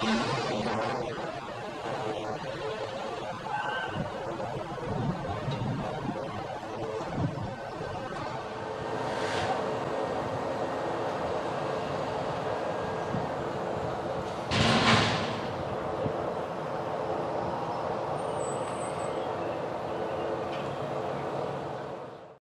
you